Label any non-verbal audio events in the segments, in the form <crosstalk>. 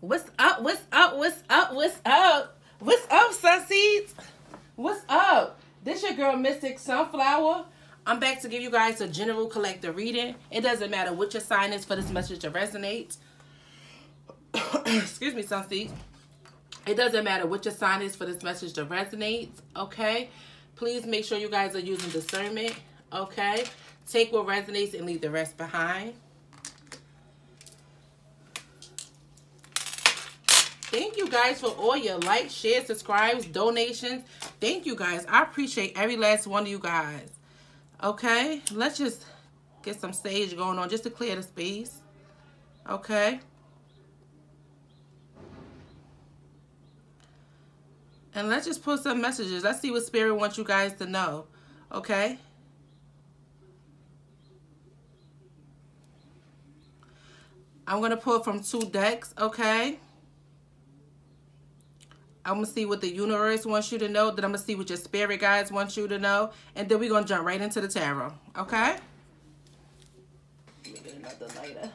What's up? What's up? What's up? What's up? What's up, Sunseeds? What's up? This your girl Mystic Sunflower. I'm back to give you guys a general collector reading. It doesn't matter what your sign is for this message to resonate. <coughs> Excuse me, Sunseeds. It doesn't matter what your sign is for this message to resonate, okay? Please make sure you guys are using discernment, okay? Take what resonates and leave the rest behind. Thank you guys for all your likes, shares, subscribes, donations. Thank you guys. I appreciate every last one of you guys. Okay, let's just get some stage going on just to clear the space. Okay. And let's just put some messages. Let's see what Spirit wants you guys to know. Okay. I'm going to pull from two decks. Okay. I'm going to see what the universe wants you to know. Then I'm going to see what your spirit guides want you to know. And then we're going to jump right into the tarot. Okay? Let me get another lighter.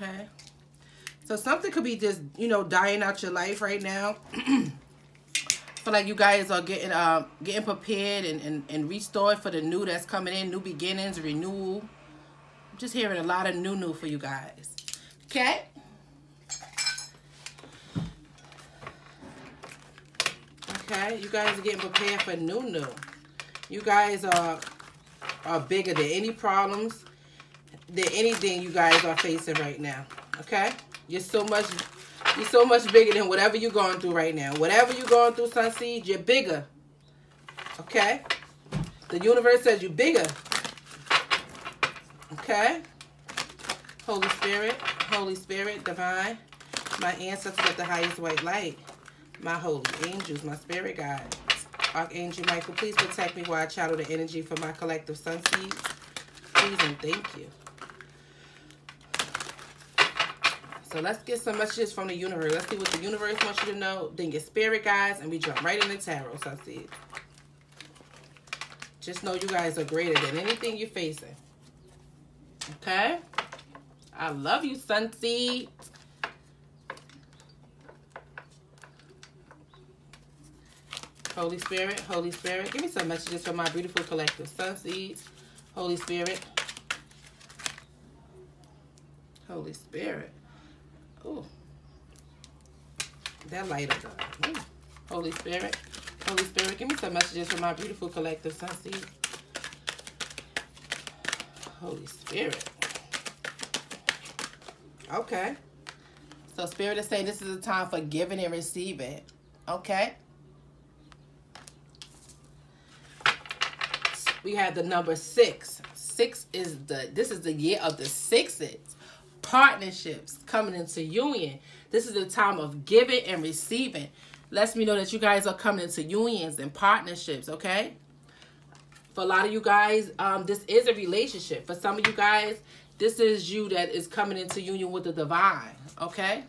Okay. So something could be just, you know, dying out your life right now. <clears throat> feel like you guys are getting uh, getting prepared and, and, and restored for the new that's coming in. New beginnings, renewal. I'm just hearing a lot of new new for you guys. Okay? Okay, you guys are getting prepared for new new. You guys are are bigger than any problems, than anything you guys are facing right now. Okay? You're so much you're so much bigger than whatever you're going through right now. Whatever you're going through, Sunseed, you're bigger. Okay? The universe says you're bigger. Okay? Holy Spirit, Holy Spirit, Divine, my ancestors of the highest white light my holy angels, my spirit guides. Archangel Michael, please protect me while I channel the energy for my collective sun seeds. Please and thank you. So let's get some messages from the universe. Let's see what the universe wants you to know. Then your spirit guides, and we jump right in the tarot, sun seeds. Just know you guys are greater than anything you're facing. Okay? I love you, sun seeds. Holy Spirit, Holy Spirit. Give me some messages for my beautiful collective sun seeds. Holy Spirit. Holy Spirit. Oh, that light up. Ooh. Holy Spirit. Holy Spirit, give me some messages for my beautiful collective sun seeds. Holy Spirit. Okay. So Spirit is saying this is a time for giving and receiving. Okay. We have the number six. Six is the, this is the year of the sixes. Partnerships coming into union. This is the time of giving and receiving. Lets me know that you guys are coming into unions and partnerships, okay? For a lot of you guys, um, this is a relationship. For some of you guys, this is you that is coming into union with the divine, okay?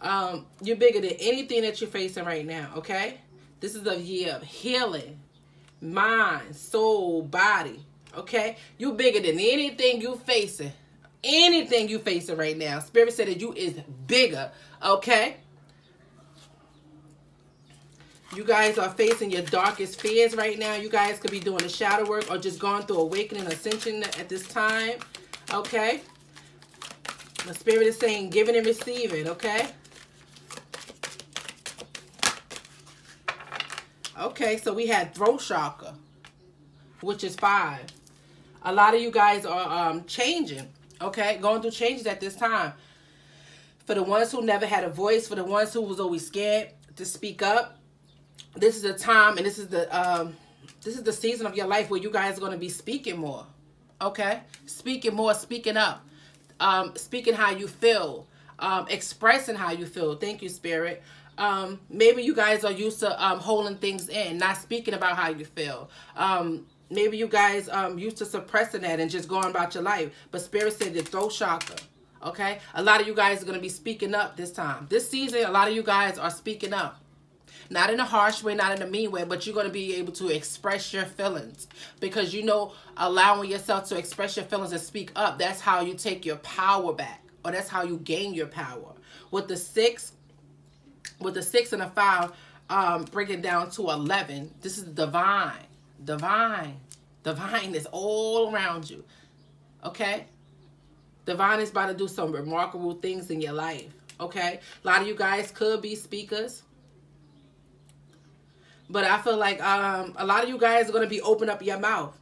Um, you're bigger than anything that you're facing right now, okay? This is a year of healing, mind, soul, body. Okay? You bigger than anything you facing. Anything you facing right now. Spirit said that you is bigger. Okay? You guys are facing your darkest fears right now. You guys could be doing the shadow work or just going through awakening, ascension at this time. Okay? The spirit is saying giving and receiving. Okay? Okay, so we had throat chakra, which is five. A lot of you guys are um, changing, okay? Going through changes at this time. For the ones who never had a voice, for the ones who was always scared to speak up, this is the time and this is the um, this is the season of your life where you guys are going to be speaking more, okay? Speaking more, speaking up, um, speaking how you feel, um, expressing how you feel. Thank you, Spirit um, maybe you guys are used to um, holding things in, not speaking about how you feel. Um, maybe you guys um used to suppressing that and just going about your life. But Spirit said the throat chakra. Okay? A lot of you guys are going to be speaking up this time. This season, a lot of you guys are speaking up. Not in a harsh way, not in a mean way, but you're going to be able to express your feelings. Because you know, allowing yourself to express your feelings and speak up, that's how you take your power back. or that's how you gain your power. With the six, with the six and a five, um, bringing down to 11, this is divine, divine, divine is all around you. Okay? Divine is about to do some remarkable things in your life. Okay? A lot of you guys could be speakers. But I feel like um, a lot of you guys are going to be opening up your mouth.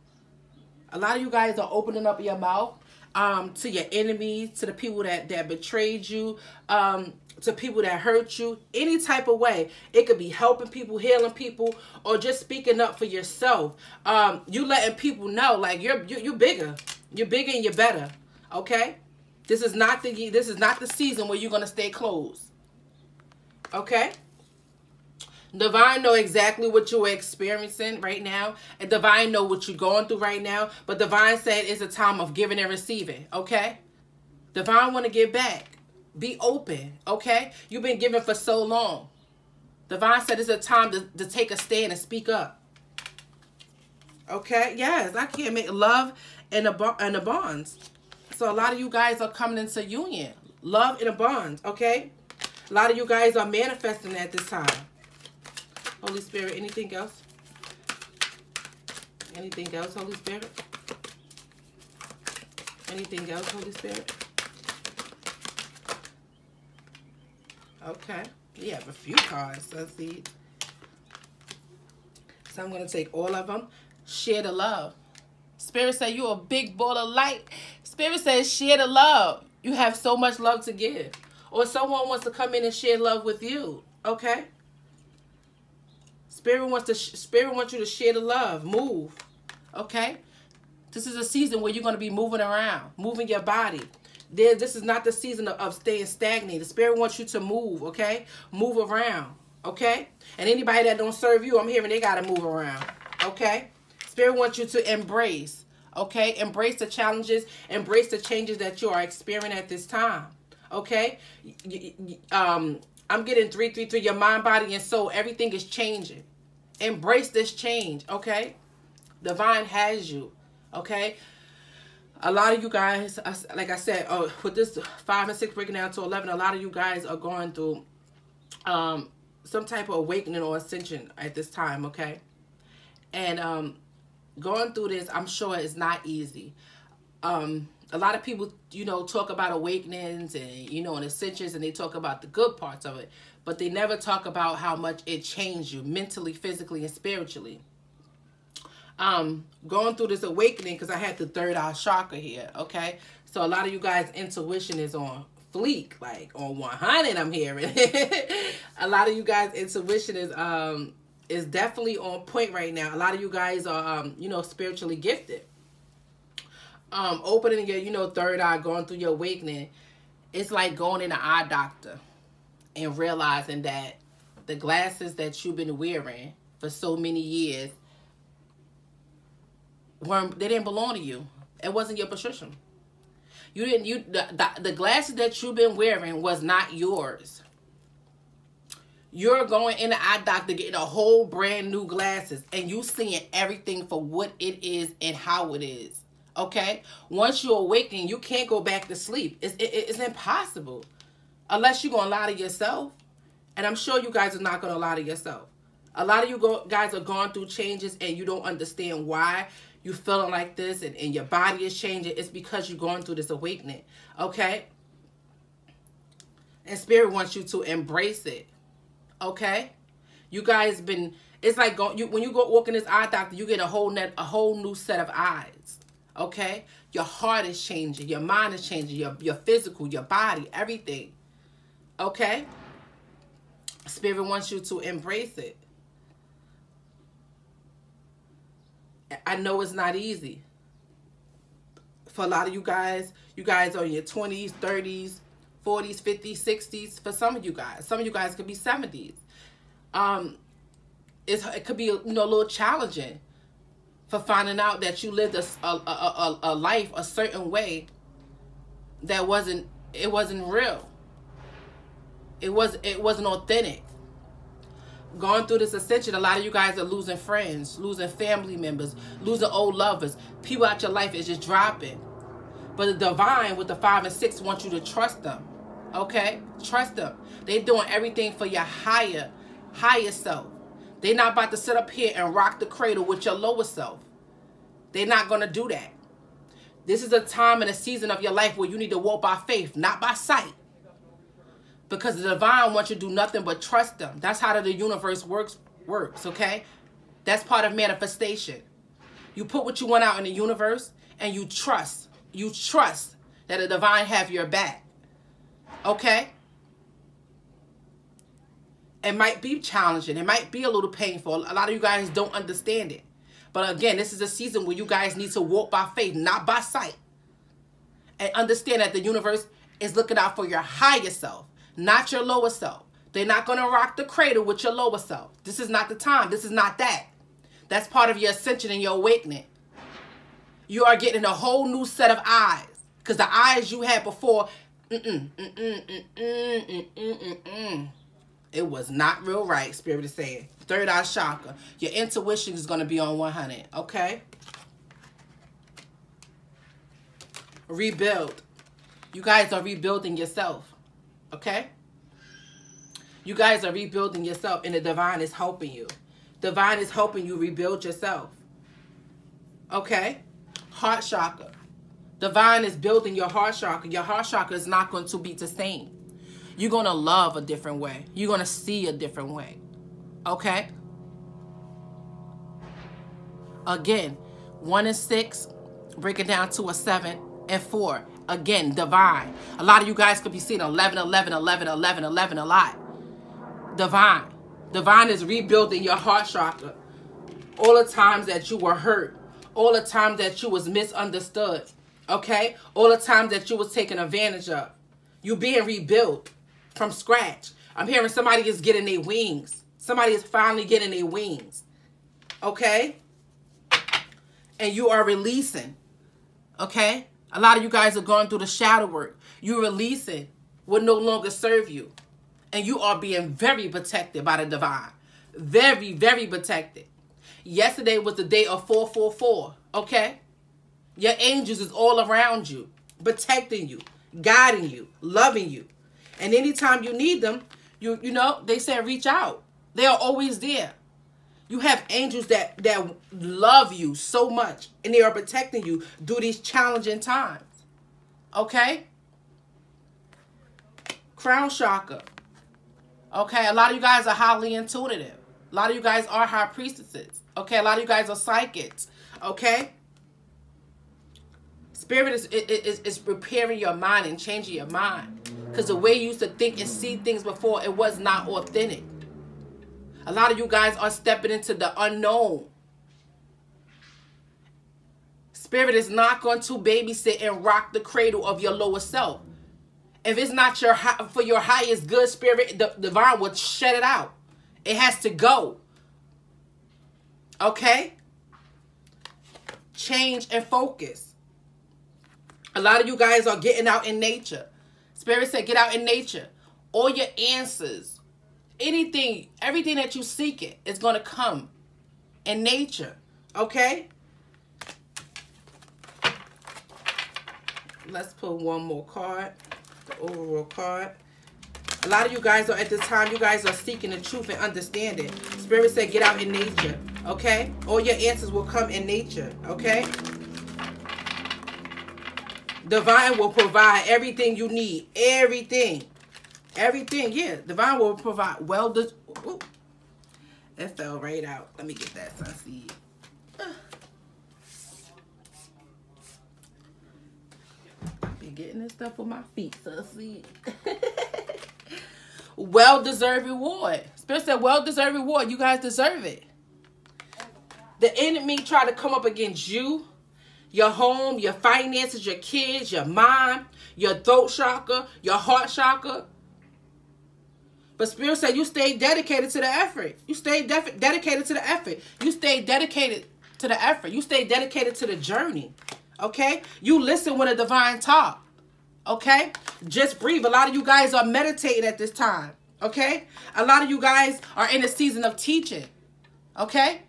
A lot of you guys are opening up your mouth um, to your enemies, to the people that, that betrayed you, um, to people that hurt you, any type of way. It could be helping people, healing people, or just speaking up for yourself. Um, you letting people know, like you're you, you're bigger, you're bigger and you're better. Okay, this is not the this is not the season where you're gonna stay closed. Okay. Divine know exactly what you're experiencing right now. And Divine know what you're going through right now. But Divine said it's a time of giving and receiving. Okay? Divine want to give back. Be open. Okay? You've been giving for so long. Divine said it's a time to, to take a stand and speak up. Okay? Yes, I can't make love and a, and a bonds. So a lot of you guys are coming into union. Love and a bond. Okay? A lot of you guys are manifesting at this time. Holy Spirit, anything else? Anything else, Holy Spirit? Anything else, Holy Spirit? Okay. We have a few cards. Let's see. So I'm going to take all of them. Share the love. Spirit say you're a big ball of light. Spirit says share the love. You have so much love to give. Or someone wants to come in and share love with you. Okay? Spirit wants to Spirit wants you to share the love, move. Okay? This is a season where you're going to be moving around, moving your body. There, this is not the season of, of staying stagnant. The Spirit wants you to move, okay? Move around, okay? And anybody that don't serve you, I'm hearing they got to move around, okay? Spirit wants you to embrace, okay? Embrace the challenges, embrace the changes that you are experiencing at this time, okay? Um, I'm getting 333. Your mind, body, and soul. Everything is changing. Embrace this change, okay? Divine has you, okay? A lot of you guys, like I said, oh, with this 5 and 6 breaking down to 11, a lot of you guys are going through um, some type of awakening or ascension at this time, okay? And um, going through this, I'm sure it's not easy. Um, a lot of people, you know, talk about awakenings and, you know, and ascensions and they talk about the good parts of it, but they never talk about how much it changed you mentally, physically, and spiritually. Um, going through this awakening because I had the third eye chakra here, okay? So a lot of you guys' intuition is on fleek, like on 100 I'm hearing. <laughs> a lot of you guys' intuition is um is definitely on point right now. A lot of you guys are um, you know, spiritually gifted um opening your you know third eye going through your awakening it's like going in an eye doctor and realizing that the glasses that you've been wearing for so many years weren't they didn't belong to you it wasn't your prescription you didn't you the, the, the glasses that you've been wearing was not yours you're going in the eye doctor getting a whole brand new glasses and you seeing everything for what it is and how it is Okay? Once you awaken, you can't go back to sleep. It's, it, it's impossible. Unless you're to lie to yourself. And I'm sure you guys are not to lie to yourself. A lot of you go, guys are going through changes and you don't understand why you're feeling like this and, and your body is changing. It's because you're going through this awakening. Okay? And Spirit wants you to embrace it. Okay? You guys been... It's like going, you, when you go walk in this eye doctor, you get a whole net, a whole new set of eyes. Okay? Your heart is changing. Your mind is changing. Your, your physical, your body, everything. Okay? Spirit wants you to embrace it. I know it's not easy. For a lot of you guys, you guys are in your 20s, 30s, 40s, 50s, 60s. For some of you guys, some of you guys could be 70s. Um, it could be you know a little challenging for finding out that you lived a, a, a, a, life a certain way that wasn't it wasn't real it was it wasn't authentic going through this ascension a lot of you guys are losing friends losing family members losing old lovers people out your life is just dropping But the divine with the five and six wants you to trust them. Okay? Trust them. They're doing everything for your higher, higher self. They're not about to sit up here and rock the cradle with your lower self. They're not going to do that. This is a time and a season of your life where you need to walk by faith, not by sight. Because the divine wants you to do nothing but trust them. That's how the universe works, works, okay? That's part of manifestation. You put what you want out in the universe and you trust. You trust that the divine have your back. Okay? It might be challenging. It might be a little painful. A lot of you guys don't understand it. But again, this is a season where you guys need to walk by faith, not by sight. And understand that the universe is looking out for your higher self, not your lower self. They're not going to rock the cradle with your lower self. This is not the time. This is not that. That's part of your ascension and your awakening. You are getting a whole new set of eyes. Because the eyes you had before, mm-mm, mm-mm, mm-mm, mm it was not real right, Spirit is saying. Third eye chakra. Your intuition is going to be on 100, okay? Rebuild. You guys are rebuilding yourself, okay? You guys are rebuilding yourself, and the divine is helping you. Divine is helping you rebuild yourself. Okay? Heart chakra. Divine is building your heart chakra. Your heart chakra is not going to be the same. You're going to love a different way. You're going to see a different way. Okay? Again, 1 and 6, break it down to a 7 and 4. Again, divine. A lot of you guys could be seeing 11, 11, 11, 11, 11 a lot. Divine. Divine is rebuilding your heart chakra. All the times that you were hurt. All the times that you was misunderstood. Okay? All the times that you was taken advantage of. You being rebuilt from scratch. I'm hearing somebody is getting their wings. Somebody is finally getting their wings. Okay? And you are releasing. Okay? A lot of you guys are going through the shadow work. You're releasing what no longer serve you. And you are being very protected by the divine. Very, very protected. Yesterday was the day of 444. Okay? Your angels is all around you. Protecting you. Guiding you. Loving you. And anytime you need them, you you know, they say reach out. They are always there. You have angels that that love you so much and they are protecting you through these challenging times. Okay? Crown chakra. Okay, a lot of you guys are highly intuitive. A lot of you guys are high priestesses. Okay, a lot of you guys are psychics. Okay? Spirit is, is, is preparing your mind and changing your mind. Because the way you used to think and see things before, it was not authentic. A lot of you guys are stepping into the unknown. Spirit is not going to babysit and rock the cradle of your lower self. If it's not your for your highest good spirit, the, the divine will shut it out. It has to go. Okay? Change and focus. A lot of you guys are getting out in nature. Spirit said, get out in nature. All your answers, anything, everything that you seek it is going to come in nature. Okay? Let's put one more card, the overall card. A lot of you guys are at this time, you guys are seeking the truth and understanding. Spirit said, get out in nature. Okay? All your answers will come in nature. Okay? Divine will provide everything you need. Everything. Everything. Yeah. Divine will provide. Well, this, it fell right out. Let me get that sunseed. Be getting this stuff with my feet, sunseed. <laughs> well-deserved reward. Spirit said, well-deserved reward. You guys deserve it. The enemy tried to come up against you your home, your finances, your kids, your mind, your throat chakra, your heart chakra. But Spirit said you stay dedicated to the effort. You stay dedicated to the effort. You stay dedicated to the effort. You stay dedicated to the journey. Okay? You listen when a divine talk. Okay? Just breathe. A lot of you guys are meditating at this time. Okay? A lot of you guys are in a season of teaching. Okay?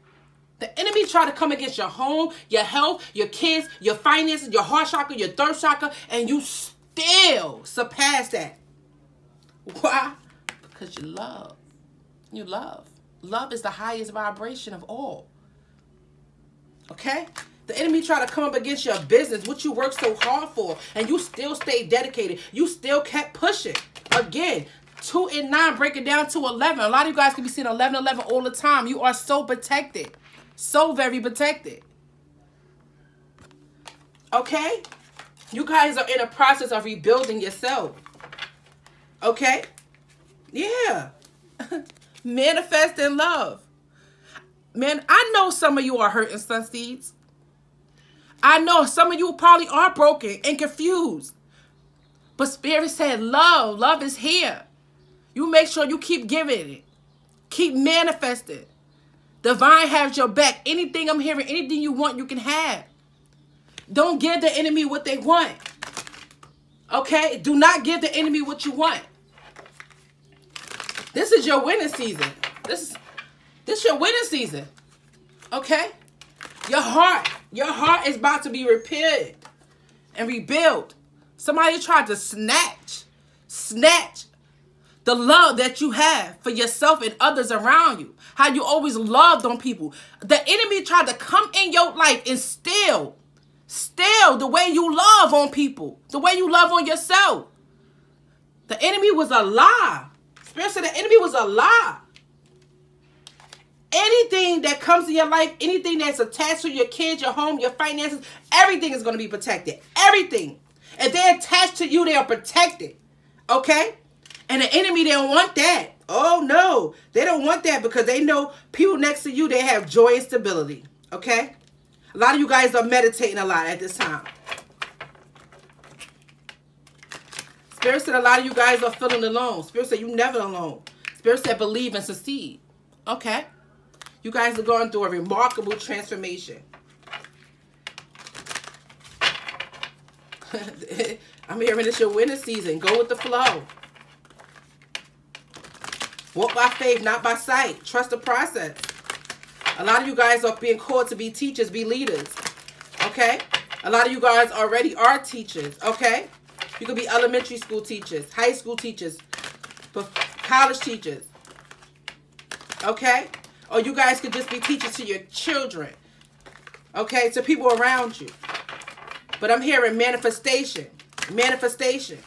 The enemy try to come against your home, your health, your kids, your finances, your heart chakra, your third chakra, and you still surpass that. Why? Because you love. You love. Love is the highest vibration of all. Okay? The enemy try to come up against your business, what you work so hard for, and you still stay dedicated. You still kept pushing. Again, 2 and 9 break it down to 11. A lot of you guys can be seeing 11, 11 all the time. You are so protected. So very protected. Okay? You guys are in a process of rebuilding yourself. Okay? Yeah. <laughs> Manifest in love. Man, I know some of you are hurting sun seeds. I know some of you probably are broken and confused. But Spirit said love. Love is here. You make sure you keep giving it. Keep manifesting. Divine has your back. Anything I'm hearing, anything you want, you can have. Don't give the enemy what they want. Okay? Do not give the enemy what you want. This is your winning season. This is this is your winning season. Okay? Your heart, your heart is about to be repaired and rebuilt. Somebody tried to snatch, snatch the love that you have for yourself and others around you. How you always loved on people. The enemy tried to come in your life and steal, steal the way you love on people, the way you love on yourself. The enemy was a lie. Spirit said the enemy was a lie. Anything that comes in your life, anything that's attached to your kids, your home, your finances, everything is going to be protected. Everything. If they're attached to you, they are protected. Okay? And the enemy, they don't want that. Oh, no. They don't want that because they know people next to you, they have joy and stability. Okay? A lot of you guys are meditating a lot at this time. Spirit said a lot of you guys are feeling alone. Spirit said you never alone. Spirit said believe and succeed. Okay? You guys are going through a remarkable transformation. <laughs> I'm hearing it's your winter season. Go with the flow. Walk by faith, not by sight. Trust the process. A lot of you guys are being called to be teachers, be leaders. Okay? A lot of you guys already are teachers. Okay? You could be elementary school teachers, high school teachers, college teachers. Okay? Or you guys could just be teachers to your children. Okay? To people around you. But I'm hearing manifestation. Manifestation.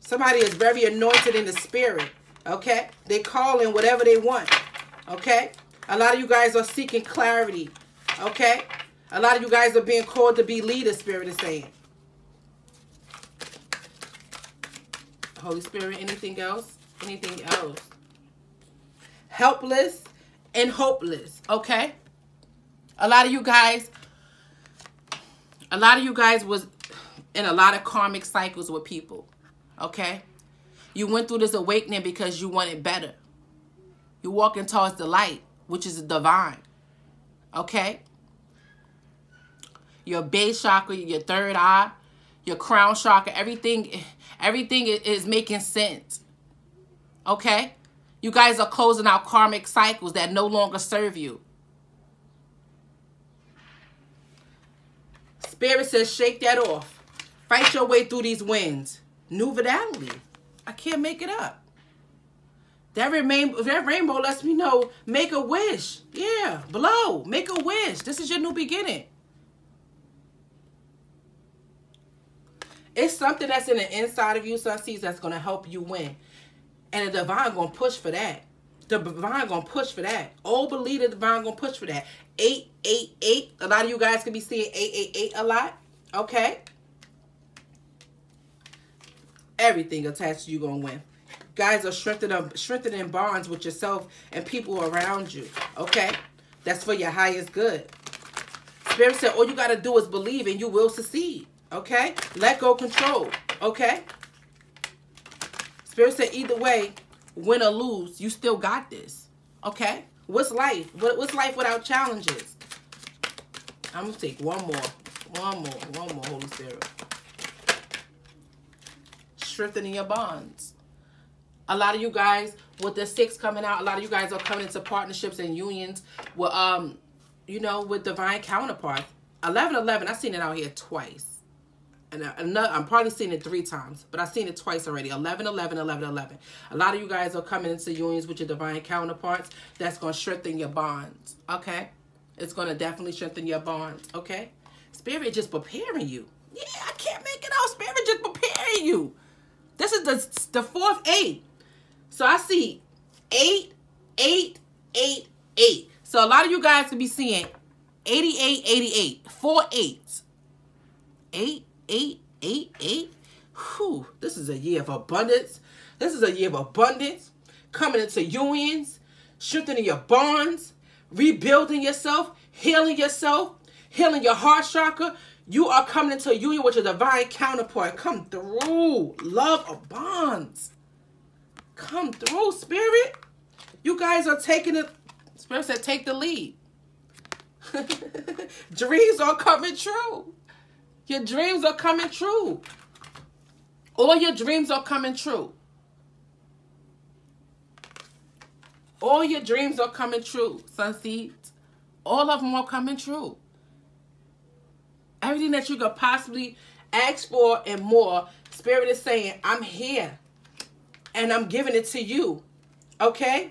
Somebody is very anointed in the spirit. Okay? They call in whatever they want. Okay? A lot of you guys are seeking clarity. Okay? A lot of you guys are being called to be leaders, Spirit is saying. Holy Spirit, anything else? Anything else? Helpless and hopeless. Okay? A lot of you guys, a lot of you guys was in a lot of karmic cycles with people. Okay? You went through this awakening because you wanted better. You're walking towards the light, which is divine. Okay? Your base chakra, your third eye, your crown chakra, everything, everything is making sense. Okay? You guys are closing out karmic cycles that no longer serve you. Spirit says, shake that off. Fight your way through these winds. New Vitality. I can't make it up. That, remain, that rainbow lets me know, make a wish. Yeah, blow, make a wish. This is your new beginning. It's something that's in the inside of you, Sunseeds, that's going to help you win. And the divine going to push for that. The divine going to push for that. Oh, believe the divine going to push for that. 888. A lot of you guys can be seeing 888 a lot. Okay? everything attached to you going to win. Guys are strengthening, strengthening bonds with yourself and people around you. Okay? That's for your highest good. Spirit said all you got to do is believe and you will succeed. Okay? Let go control. Okay? Spirit said either way, win or lose, you still got this. Okay? What's life? What, what's life without challenges? I'm going to take one more. One more. One more, Holy Spirit strengthening your bonds. A lot of you guys, with the six coming out, a lot of you guys are coming into partnerships and unions with, um, you know, with divine counterparts. 11 11, I've seen it out here twice. And another, I'm probably seen it three times, but I've seen it twice already. 11, 11, 11, 11. A lot of you guys are coming into unions with your divine counterparts. That's going to strengthen your bonds, okay? It's going to definitely strengthen your bonds, okay? Spirit just preparing you. Yeah, I can't make it out. Spirit just preparing you. This is the, the fourth eight. So I see eight, eight, eight, eight. So a lot of you guys could be seeing 88, 88. Four eights. Eight, eight, eight, eight. Whew, this is a year of abundance. This is a year of abundance. Coming into unions, strengthening your bonds, rebuilding yourself, healing yourself, healing your heart chakra. You are coming into union with your divine counterpart. Come through. Love of bonds. Come through, Spirit. You guys are taking it. Spirit said, take the lead. <laughs> dreams are coming true. Your dreams are coming true. All your dreams are coming true. All your dreams are coming true, Sunseeds. All of them are coming true. Everything that you could possibly ask for and more, Spirit is saying, I'm here. And I'm giving it to you. Okay?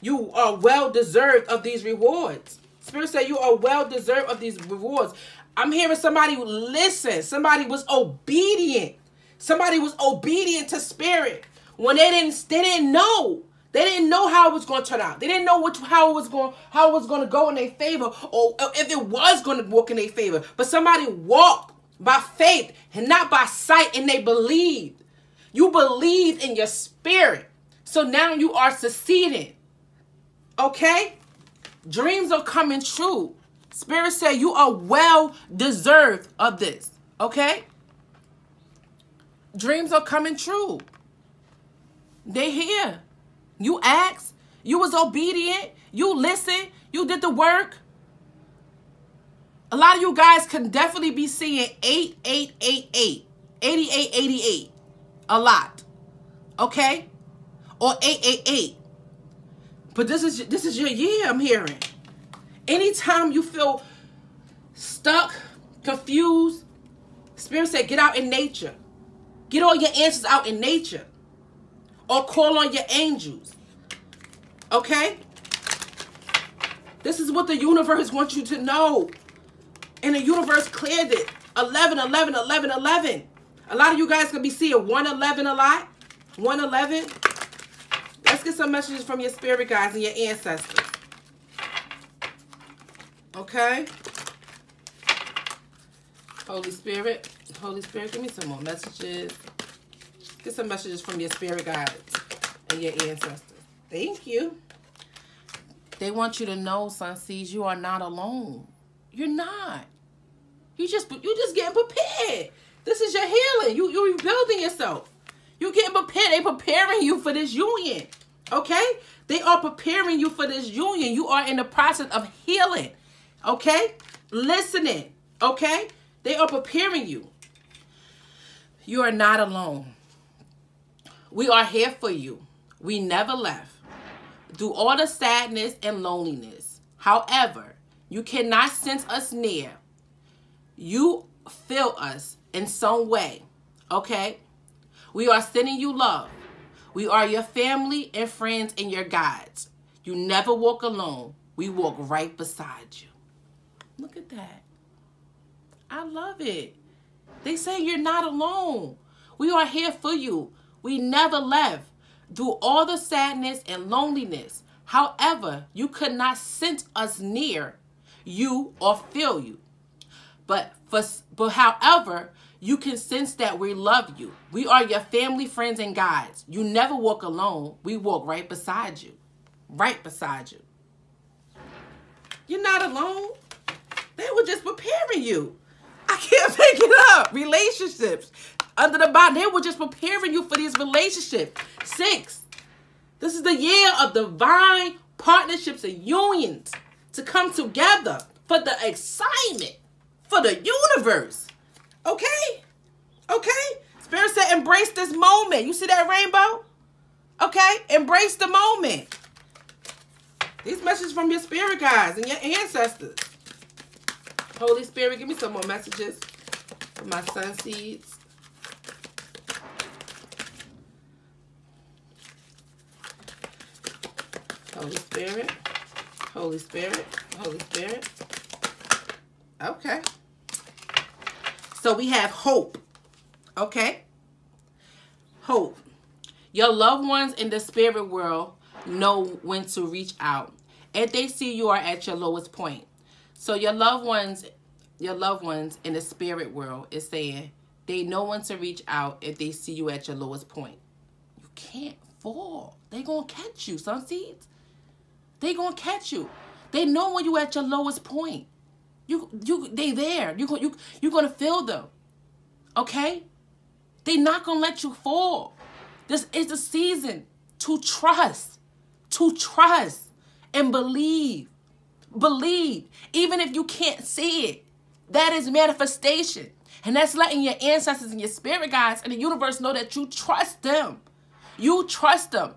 You are well deserved of these rewards. Spirit said you are well deserved of these rewards. I'm hearing somebody listen. Somebody was obedient. Somebody was obedient to spirit when they didn't they didn't know. They didn't know how it was going to turn out. They didn't know which how it was going how it was going to go in their favor or if it was going to work in their favor. But somebody walked by faith and not by sight and they believed. You believed in your spirit. So now you are succeeding. Okay? Dreams are coming true. Spirit said you are well deserved of this. Okay? Dreams are coming true. They here. You asked. You was obedient. You listened. You did the work. A lot of you guys can definitely be seeing 8888, 8888. A lot. Okay? Or 888. But this is this is your year, I'm hearing. Anytime you feel stuck, confused, Spirit said, get out in nature. Get all your answers out in nature. Or call on your angels. Okay? This is what the universe wants you to know. And the universe cleared it. 11, 11, 11, 11. A lot of you guys to be seeing 111 a lot. 111. Let's get some messages from your spirit guides and your ancestors. Okay? Holy Spirit. Holy Spirit, give me some more messages. Get some messages from your spirit guides and your ancestors. Thank you. They want you to know, Sun Seeds, you are not alone. You're not. You just you just getting prepared. This is your healing. You you're rebuilding yourself. You getting prepared. They preparing you for this union. Okay? They are preparing you for this union. You are in the process of healing. Okay? Listening. Okay? They are preparing you. You are not alone. We are here for you. We never left. Through all the sadness and loneliness. However, you cannot sense us near. You feel us in some way. Okay? We are sending you love. We are your family and friends and your guides. You never walk alone. We walk right beside you. Look at that. I love it. They say you're not alone. We are here for you. We never left through all the sadness and loneliness. However, you could not sense us near you or feel you. But for but however, you can sense that we love you. We are your family, friends, and guides. You never walk alone. We walk right beside you. Right beside you. You're not alone. They were just preparing you. I can't <laughs> make it up. Relationships. Under the bond, they were just preparing you for these relationships. Six. This is the year of divine partnerships and unions to come together for the excitement, for the universe. Okay? Okay? Spirit said, embrace this moment. You see that rainbow? Okay? Embrace the moment. These messages from your spirit guides and your ancestors. Holy Spirit, give me some more messages for my sun seeds. Holy Spirit, Holy Spirit, Holy Spirit. Okay. So we have hope. Okay? Hope. Your loved ones in the spirit world know when to reach out. If they see you are at your lowest point. So your loved ones, your loved ones in the spirit world is saying they know when to reach out if they see you at your lowest point. You can't fall. They gonna catch you, some seeds. They gonna catch you. They know when you at your lowest point. You you they there. You you you're gonna feel them. Okay? They not gonna let you fall. This is the season to trust, to trust and believe. Believe, even if you can't see it. That is manifestation. And that's letting your ancestors and your spirit guides and the universe know that you trust them. You trust them.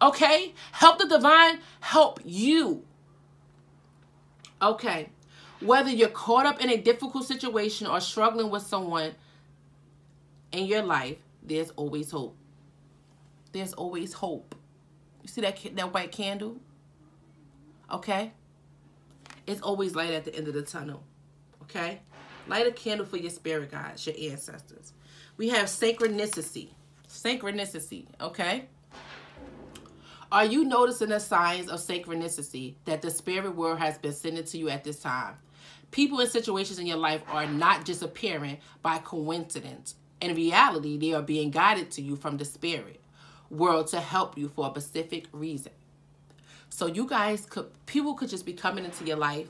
Okay? Help the divine help you. Okay. Whether you're caught up in a difficult situation or struggling with someone in your life, there's always hope. There's always hope. You see that that white candle? Okay? It's always light at the end of the tunnel. Okay? Light a candle for your spirit guides, your ancestors. We have synchronicity. Synchronicity, okay? Are you noticing the signs of synchronicity that the spirit world has been sending to you at this time? People and situations in your life are not just appearing by coincidence. In reality, they are being guided to you from the spirit world to help you for a specific reason. So you guys could, people could just be coming into your life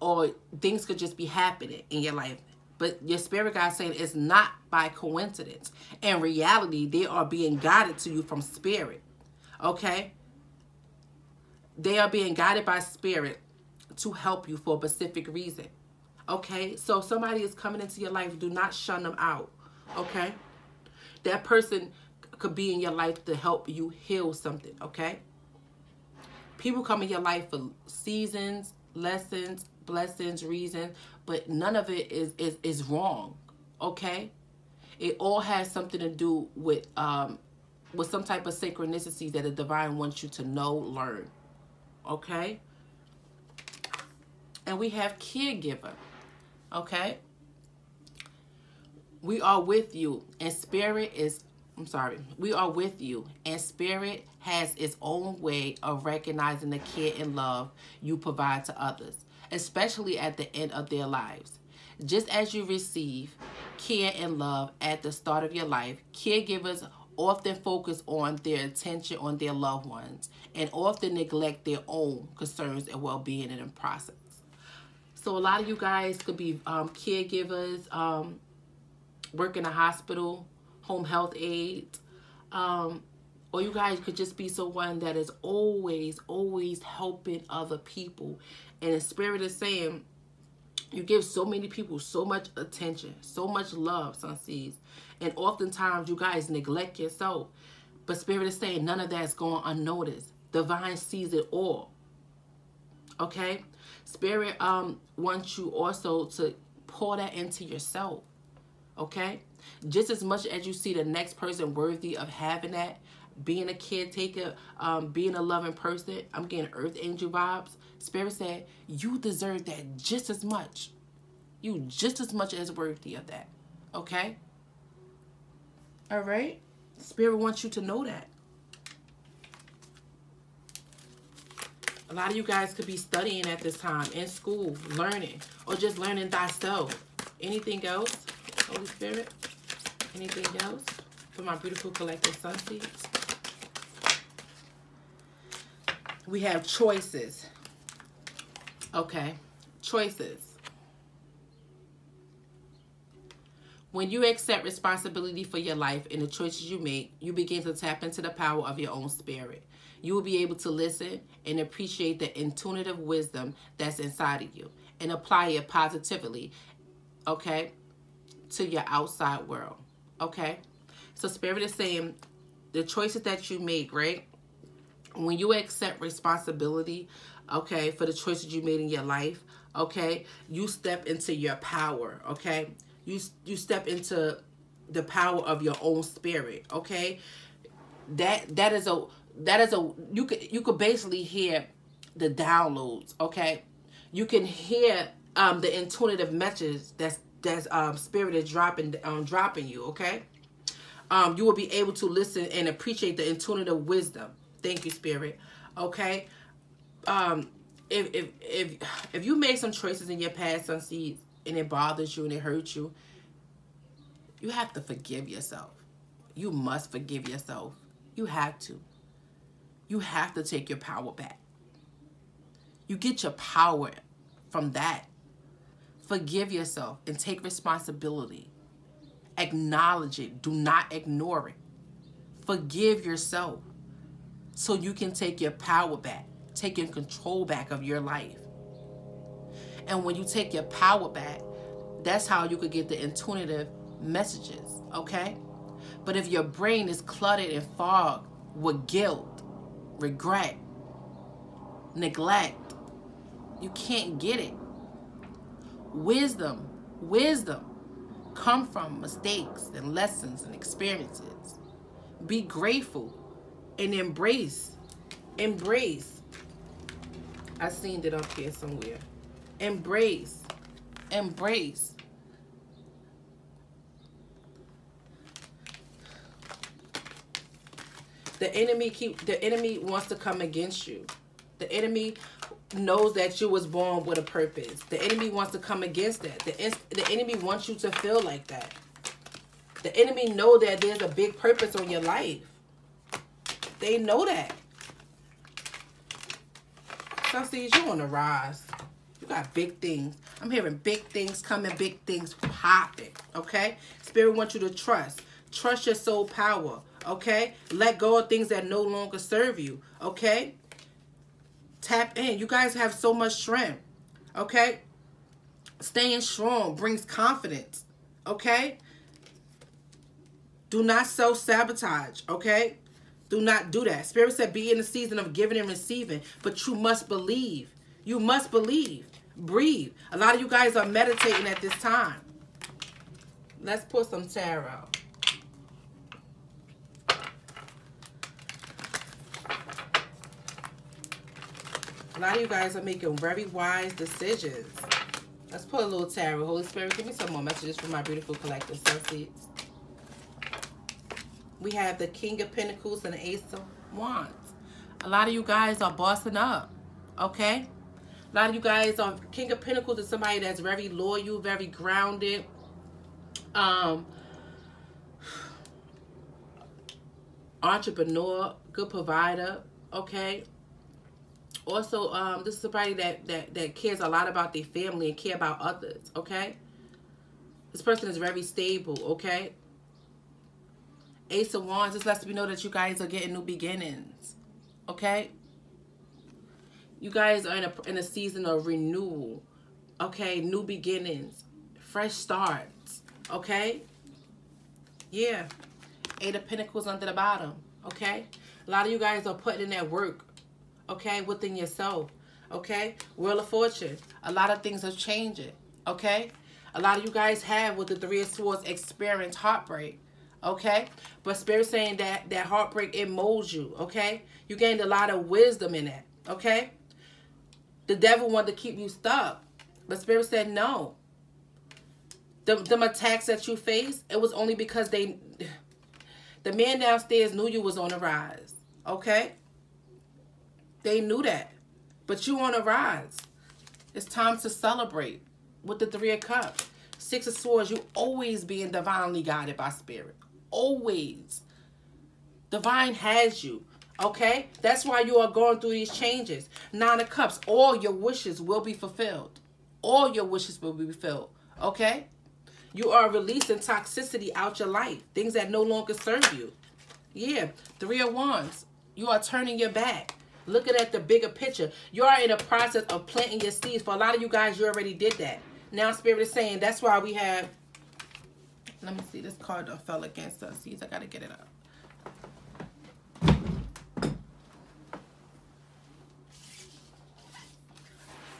or things could just be happening in your life. But your spirit guide saying it's not by coincidence. In reality, they are being guided to you from spirit. Okay? They are being guided by spirit to help you for a specific reason. Okay? So somebody is coming into your life, do not shun them out. Okay? That person could be in your life to help you heal something, okay? People come in your life for seasons, lessons, blessings, reasons, but none of it is is is wrong, okay? It all has something to do with um with some type of synchronicity that the divine wants you to know, learn. Okay? And we have caregiver. Okay? We are with you. And spirit is, I'm sorry, we are with you. And spirit has its own way of recognizing the care and love you provide to others, especially at the end of their lives. Just as you receive care and love at the start of your life, caregivers often focus on their attention on their loved ones and often neglect their own concerns and well-being in the process. So a lot of you guys could be um, caregivers, um, work in a hospital, home health aides, um, or you guys could just be someone that is always, always helping other people. And the spirit is saying, you give so many people so much attention, so much love, Sun Seeds. And oftentimes you guys neglect yourself. But Spirit is saying none of that's going unnoticed. Divine sees it all. Okay? Spirit um wants you also to pour that into yourself. Okay? Just as much as you see the next person worthy of having that, being a caretaker, um, being a loving person, I'm getting earth angel vibes. Spirit said, you deserve that just as much. You just as much as worthy of that. Okay? All right? Spirit wants you to know that. A lot of you guys could be studying at this time, in school, learning, or just learning thyself. Anything else, Holy Spirit? Anything else for my beautiful collective sun seeds? We have choices. Okay, choices. When you accept responsibility for your life and the choices you make, you begin to tap into the power of your own spirit. You will be able to listen and appreciate the intuitive wisdom that's inside of you and apply it positively, okay, to your outside world, okay? So Spirit is saying the choices that you make, right? When you accept responsibility, okay, for the choices you made in your life, okay, you step into your power, okay? You you step into the power of your own spirit, okay? That that is a that is a you could you could basically hear the downloads, okay? You can hear um the intuitive messages that's that's um spirit is dropping um dropping you, okay? Um you will be able to listen and appreciate the intuitive wisdom. Thank you, spirit. Okay? Um if if if if you made some choices in your past on seeds and it bothers you and it hurts you, you have to forgive yourself. You must forgive yourself. You have to. You have to take your power back. You get your power from that. Forgive yourself and take responsibility. Acknowledge it. Do not ignore it. Forgive yourself so you can take your power back, taking control back of your life. And when you take your power back, that's how you could get the intuitive messages, okay? But if your brain is cluttered and fogged with guilt, regret, neglect, you can't get it. Wisdom, wisdom come from mistakes and lessons and experiences. Be grateful and embrace. Embrace. I seen it up here somewhere. Embrace. Embrace. The enemy keep the enemy wants to come against you. The enemy knows that you was born with a purpose. The enemy wants to come against that. The, the enemy wants you to feel like that. The enemy know that there's a big purpose on your life. They know that. Sunseeds, you on the rise. You got big things. I'm hearing big things coming, big things popping. Okay? Spirit wants you to trust. Trust your soul power. Okay? Let go of things that no longer serve you. Okay? Tap in. You guys have so much strength. Okay? Staying strong brings confidence. Okay? Do not self-sabotage. Okay? Do not do that. Spirit said be in the season of giving and receiving. But you must believe. You must believe. Breathe. A lot of you guys are meditating at this time. Let's put some tarot. A lot of you guys are making very wise decisions. Let's put a little tarot. Holy Spirit, give me some more messages for my beautiful collective seeds. We have the King of Pentacles and the Ace of Wands. A lot of you guys are bossing up, okay? A lot of you guys are King of Pentacles is somebody that's very loyal, very grounded. Um, <sighs> entrepreneur, good provider, okay? Also um this is somebody that that that cares a lot about their family and care about others okay? This person is very stable okay? Ace of wands this lets me know that you guys are getting new beginnings okay? You guys are in a in a season of renewal okay? New beginnings fresh starts okay? Yeah. Eight of pentacles under the bottom okay? A lot of you guys are putting in that work okay, within yourself, okay? Wheel of Fortune, a lot of things are changing, okay? A lot of you guys have, with the Three of Swords, experienced heartbreak, okay? But Spirit saying that that heartbreak, it molds you, okay? You gained a lot of wisdom in that, okay? The devil wanted to keep you stuck, but Spirit said no. The, them attacks that you face, it was only because they... <sighs> The man downstairs knew you was on the rise, okay? They knew that. But you on a rise. It's time to celebrate with the Three of Cups. Six of Swords, you always being divinely guided by Spirit. Always. Divine has you. Okay? That's why you are going through these changes. Nine of Cups, all your wishes will be fulfilled. All your wishes will be fulfilled. Okay? You are releasing toxicity out your life. Things that no longer serve you. Yeah. Three of Wands. You are turning your back looking at the bigger picture. You are in a process of planting your seeds. For a lot of you guys, you already did that. Now Spirit is saying that's why we have, let me see, this card fell against us. Seeds, I got to get it up.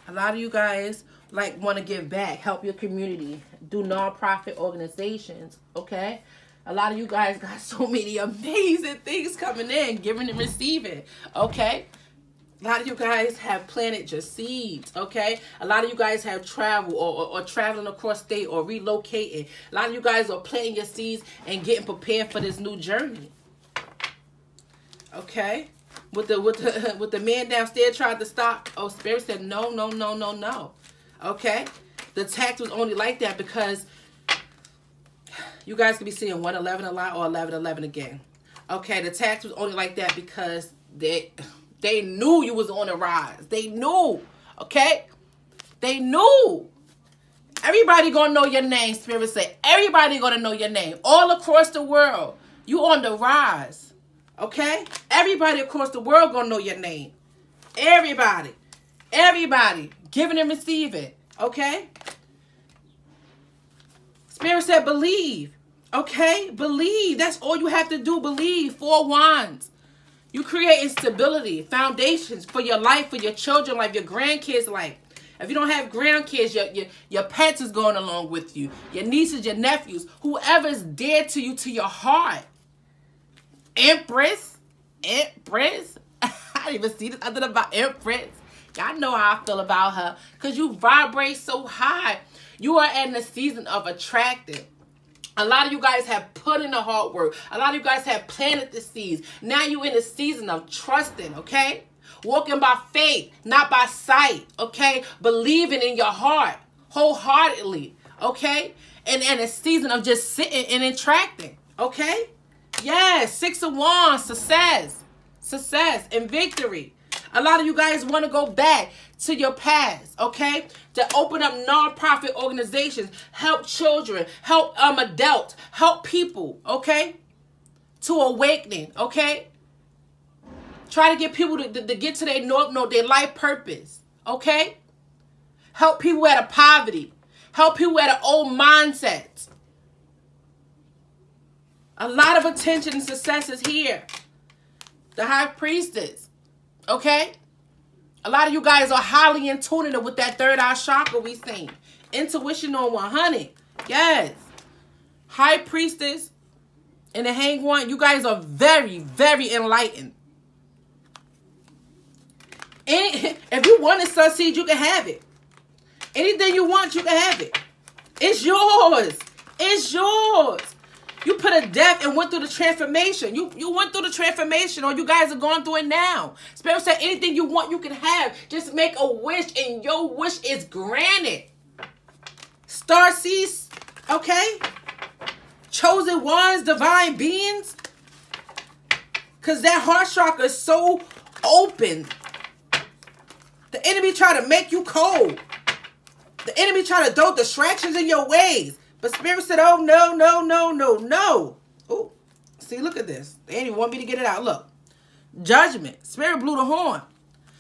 A lot of you guys like want to give back, help your community, do nonprofit organizations, okay? A lot of you guys got <laughs> so many amazing things coming in, giving and receiving, okay? A lot of you guys have planted your seeds, okay? A lot of you guys have traveled or, or, or, traveling across state or relocating. A lot of you guys are planting your seeds and getting prepared for this new journey. Okay? With the with the <laughs> with the man downstairs tried to stop. Oh, Spirit said no, no, no, no, no. Okay? The tax was only like that because you guys could be seeing 111 a lot or 1111 again. Okay, the tax was only like that because they they knew you was on the rise. They knew. Okay? They knew. Everybody gonna know your name, Spirit said. Everybody gonna know your name. All across the world. You on the rise. Okay? Everybody across the world gonna know your name. Everybody. Everybody. Giving and receiving. Okay? Spirit said believe. Okay? Believe. That's all you have to do. Believe. Four wands. You create stability, foundations for your life, for your children life, your grandkids' life. If you don't have grandkids, your, your, your pets is going along with you. Your nieces, your nephews, whoever's dear to you, to your heart. Empress. <laughs> Empress. I didn't even see this other than about Empress. Y'all know how I feel about her. Because you vibrate so high. You are in the season of attracting. A lot of you guys have put in the hard work. A lot of you guys have planted the seeds. Now you're in the season of trusting, okay? Walking by faith, not by sight, okay? Believing in your heart wholeheartedly, okay? And, and a season of just sitting and attracting, okay? Yes, six of wands, success, success, and victory. A lot of you guys want to go back to your past, okay? To open up nonprofit organizations, help children, help um adults, help people, okay? To awakening, okay? Try to get people to, to, to get to their no, no, their life purpose, okay? Help people out of poverty. Help people out of old mindsets. A lot of attention and success is here. The high priestess. Okay? A lot of you guys are highly in tune with that third eye chakra we seen. Intuition on 100. Yes. High priestess and the hang one, you guys are very, very enlightened. And <laughs> if you want to succeed, you can have it. Anything you want, you can have it. It's yours. It's yours. You put a death and went through the transformation. You you went through the transformation, or you guys are going through it now. Spirit said anything you want, you can have. Just make a wish, and your wish is granted. Star seeds, okay? Chosen ones, divine beings. Cause that heart chakra is so open. The enemy try to make you cold. The enemy try to throw distractions in your ways. But Spirit said, oh, no, no, no, no, no. Oh, see, look at this. They didn't want me to get it out. Look. Judgment. Spirit blew the horn.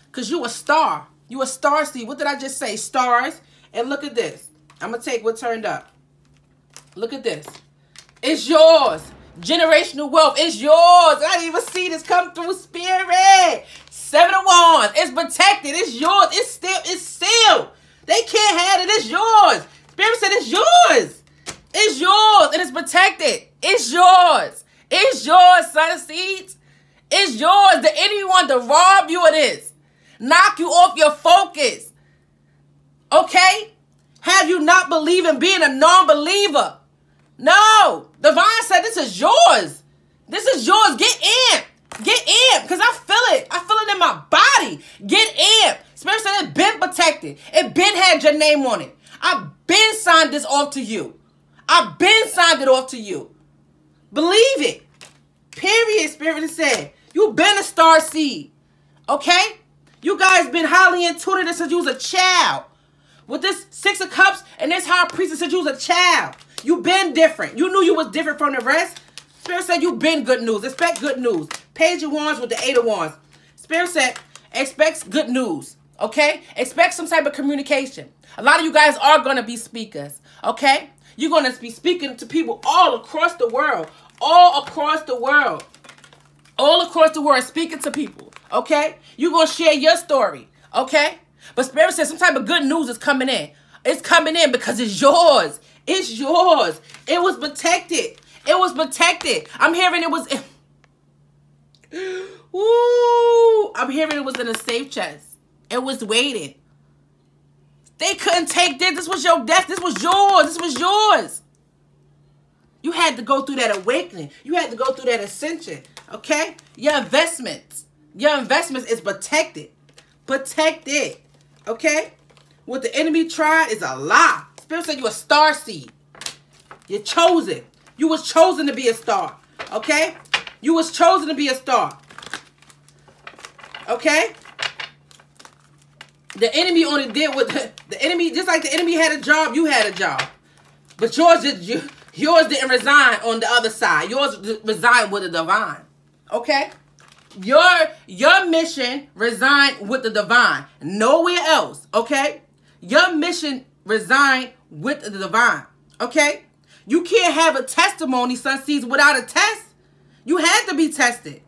Because you a star. You a star seed. What did I just say? Stars. And look at this. I'm going to take what turned up. Look at this. It's yours. Generational wealth. It's yours. I didn't even see this come through spirit. Seven of wands. It's protected. It's yours. It's still. It's sealed. They can't have it. It's yours. Spirit said it's yours. It's yours and it's protected. It's yours. It's yours, son of seeds. It's yours. The want to rob you of this. Knock you off your focus. Okay? Have you not believe in being a non-believer? No. The divine said this is yours. This is yours. Get in. Get in. Because I feel it. I feel it in my body. Get in. Spirit said it's been protected. It been had your name on it. I've been signed this off to you. I've been signed it off to you. Believe it. Period, Spirit said. You've been a star seed. Okay? You guys been highly intuitive since you was a child. With this Six of Cups and this High Priestess since you was a child. You've been different. You knew you was different from the rest. Spirit said you've been good news. Expect good news. Page of Wands with the Eight of Wands. Spirit said expect good news. Okay? Expect some type of communication. A lot of you guys are going to be speakers. Okay? You're going to be speaking to people all across the world. All across the world. All across the world, speaking to people. Okay? You're going to share your story. Okay? But Spirit says some type of good news is coming in. It's coming in because it's yours. It's yours. It was protected. It was protected. I'm hearing it was. <gasps> Ooh, I'm hearing it was in a safe chest. It was waiting. They couldn't take this. This was your death. This was yours. This was yours. You had to go through that awakening. You had to go through that ascension. Okay? Your investments. Your investments is protected. Protected. Okay? What the enemy tried is a lie. Spirit said you a star seed. You're chosen. You was chosen to be a star. Okay? You was chosen to be a star. Okay? The enemy only did what the, <laughs> the enemy, just like the enemy had a job, you had a job. But yours did you yours didn't resign on the other side. Yours resigned with the divine. Okay? Your your mission resigned with the divine. Nowhere else. Okay? Your mission resigned with the divine. Okay? You can't have a testimony, Sun Seeds, without a test. You had to be tested.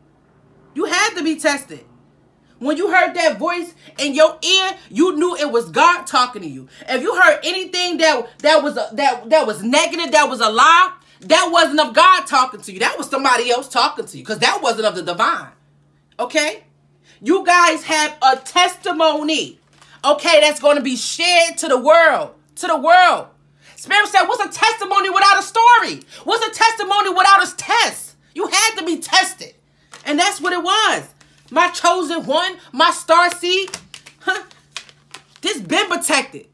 You had to be tested. When you heard that voice in your ear, you knew it was God talking to you. If you heard anything that that was a, that that was negative, that was a lie, that wasn't of God talking to you. That was somebody else talking to you because that wasn't of the divine. Okay? You guys have a testimony. Okay, that's going to be shared to the world. To the world. Spirit said, What's a testimony without a story? What's a testimony without a test? You had to be tested. And that's what it was. My chosen one, my star seed. Huh? This been protected.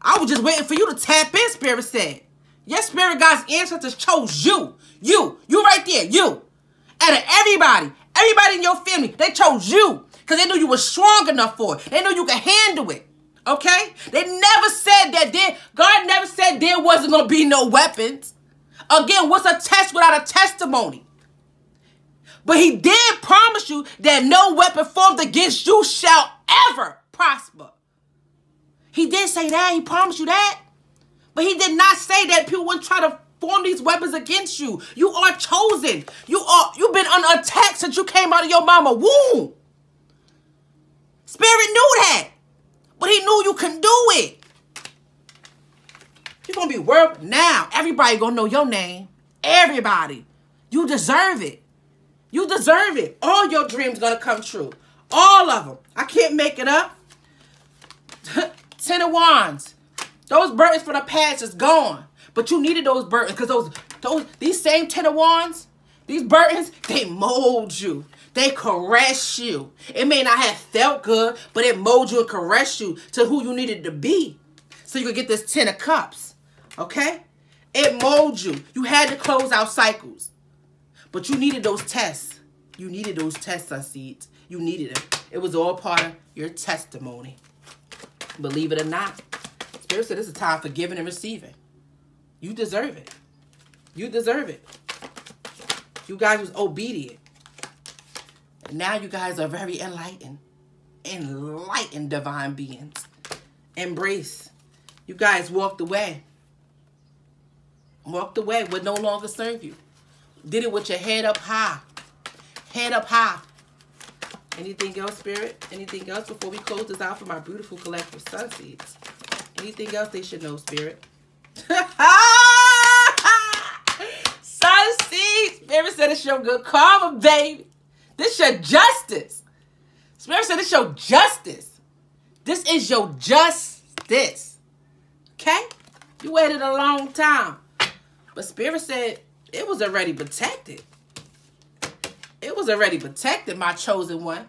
I was just waiting for you to tap in, Spirit said. Yes, Spirit God's ancestors chose you. You. You right there. You. Out of everybody, everybody in your family, they chose you. Because they knew you were strong enough for it. They knew you could handle it. Okay? They never said that there, God never said there wasn't going to be no weapons. Again, what's a test without a testimony? But he did promise you that no weapon formed against you shall ever prosper. He did say that. He promised you that. But he did not say that people wouldn't try to form these weapons against you. You are chosen. You are you've been under attack since you came out of your mama womb. Spirit knew that. But he knew you can do it. You're gonna be worth now. Everybody gonna know your name. Everybody. You deserve it. You deserve it. All your dreams gonna come true. All of them. I can't make it up. <laughs> Ten of Wands. Those burdens for the past is gone. But you needed those burdens because those those these same Ten of Wands, these burdens, they mold you. They caress you. It may not have felt good, but it mold you and caress you to who you needed to be. So you could get this Ten of Cups. Okay? It molds you. You had to close out cycles. But you needed those tests. You needed those tests on seeds. You needed them. It was all part of your testimony. Believe it or not. Spirit said it's a time for giving and receiving. You deserve it. You deserve it. You guys was obedient. And now you guys are very enlightened. Enlightened divine beings. Embrace. You guys walked away. Walked away would no longer serve you. Did it with your head up high. Head up high. Anything else, Spirit? Anything else before we close this out for my beautiful collective sun seeds? Anything else they should know, Spirit? <laughs> sun seeds! Spirit said it's your good karma, baby. This is your justice. Spirit said it's your justice. This is your justice. Okay? You waited a long time. But Spirit said it was already protected. It was already protected, my chosen one.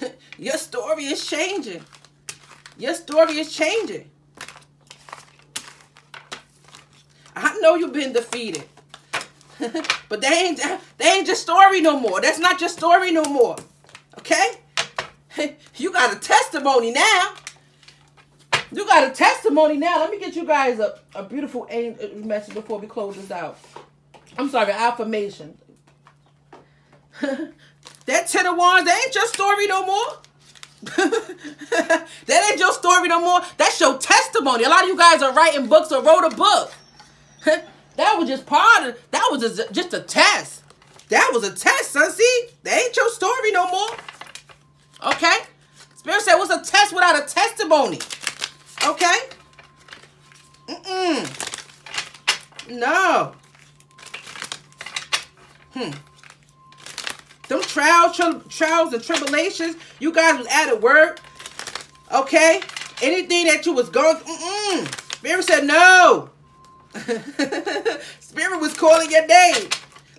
<laughs> Your story is changing. Your story is changing. I know you've been defeated. <laughs> but they ain't they ain't your story no more. That's not your story no more. Okay? <laughs> you got a testimony now. You got a testimony now. Let me get you guys a, a beautiful message before we close this out. I'm sorry, affirmation. <laughs> that ten of wands, that ain't your story no more. <laughs> that ain't your story no more. That's your testimony. A lot of you guys are writing books or wrote a book. <laughs> that was just part of that was just, just a test. That was a test, son. See, that ain't your story no more. Okay? Spirit said, what's a test without a testimony? Okay? Mm-mm. No. Hmm. Them trials, trials and tribulations, you guys was at work. Okay? Anything that you was going, mm-mm. Spirit said no. <laughs> Spirit was calling your name.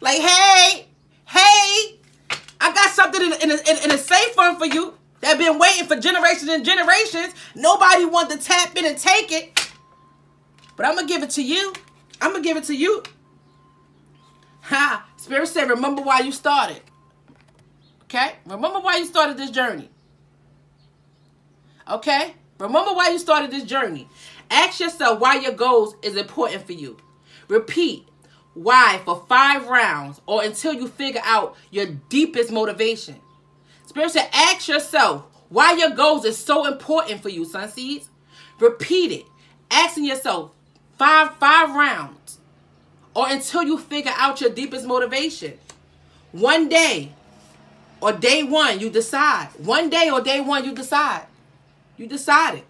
Like, hey, hey, I got something in, in, in, a safe fund for you that been waiting for generations and generations. Nobody want to tap in and take it. But I'm going to give it to you. I'm going to give it to you. Ha! Spirit said, remember why you started. Okay? Remember why you started this journey. Okay? Remember why you started this journey. Ask yourself why your goals is important for you. Repeat why for five rounds or until you figure out your deepest motivation. Spirit said, ask yourself why your goals is so important for you, sun seeds. Repeat it. Asking yourself five five rounds or until you figure out your deepest motivation. One day or day one, you decide. One day or day one, you decide. You decided.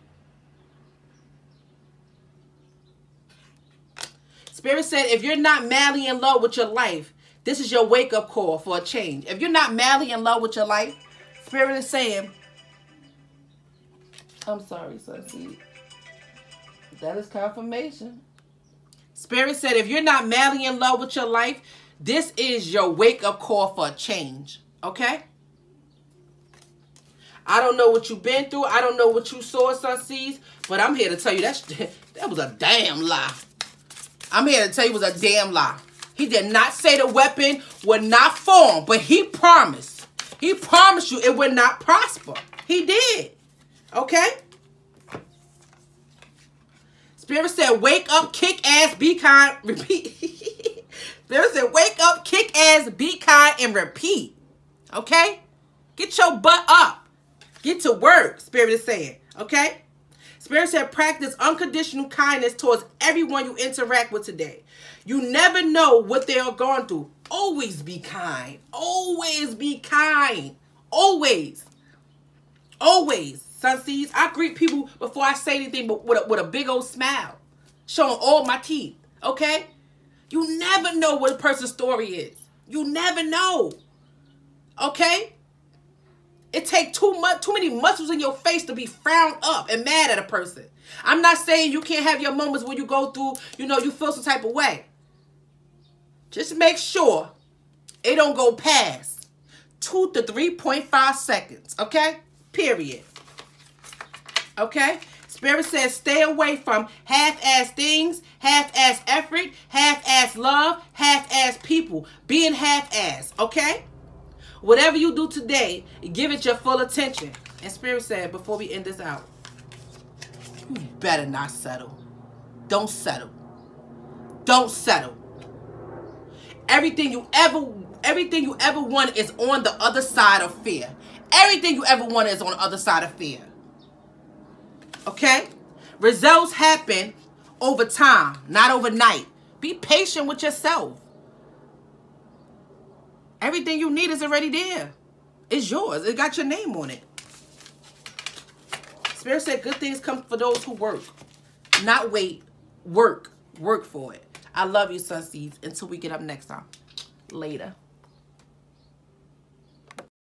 Spirit said, if you're not madly in love with your life, this is your wake up call for a change. If you're not madly in love with your life, Spirit is saying, I'm sorry, Sunseed. That is confirmation. Spirit said, if you're not madly in love with your life, this is your wake up call for a change. Okay? I don't know what you've been through. I don't know what you saw, Sunseeds, but I'm here to tell you that's, <laughs> that was a damn lie. I'm here to tell you it was a damn lie. He did not say the weapon would not form, but he promised he promised you it would not prosper. He did. Okay? Spirit said, wake up, kick ass, be kind, <laughs> repeat. Spirit said, wake up, kick ass, be kind, and repeat. Okay? Get your butt up. Get to work, Spirit is saying. Okay? Spirit said, practice unconditional kindness towards everyone you interact with today. You never know what they are going through. Always be kind. Always be kind. Always. Always. Sunseeds, I greet people before I say anything but with a, with a big old smile. Showing all my teeth. Okay? You never know what a person's story is. You never know. Okay? It take too much, too many muscles in your face to be frowned up and mad at a person. I'm not saying you can't have your moments where you go through, you know, you feel some type of way. Just make sure it don't go past 2 to 3.5 seconds, okay? Period. Okay? Spirit says stay away from half-ass things, half-ass effort, half-ass love, half-ass people. Being half-ass, okay? Whatever you do today, give it your full attention. And Spirit said, before we end this out, you better not settle. Don't settle. Don't settle. Everything you ever everything you ever wanted is on the other side of fear. Everything you ever want is on the other side of fear. Okay? Results happen over time, not overnight. Be patient with yourself. Everything you need is already there. It's yours. It got your name on it. Spirit said good things come for those who work. Not wait. Work. Work for it. I love you, Sun Seeds. Until we get up next time. Later.